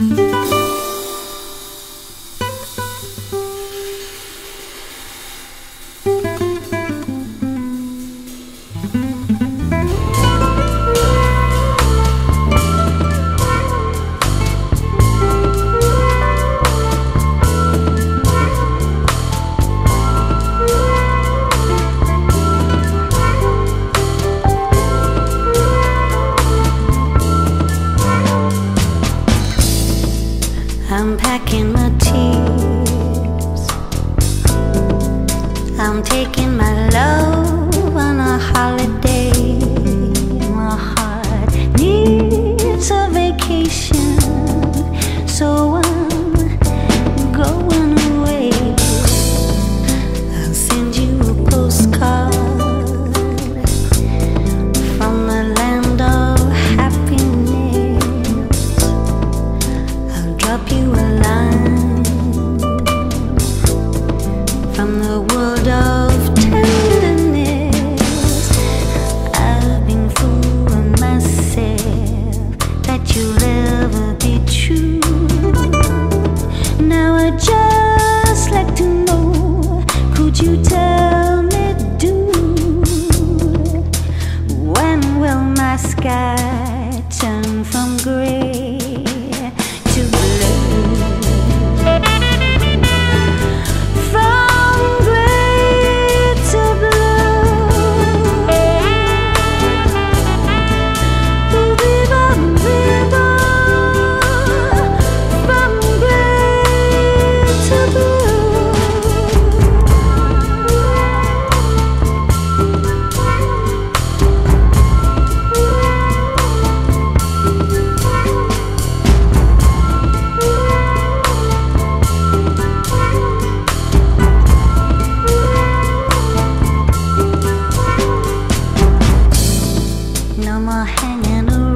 Música I'm packing my tears. I'm taking my love. sky No more hanging around.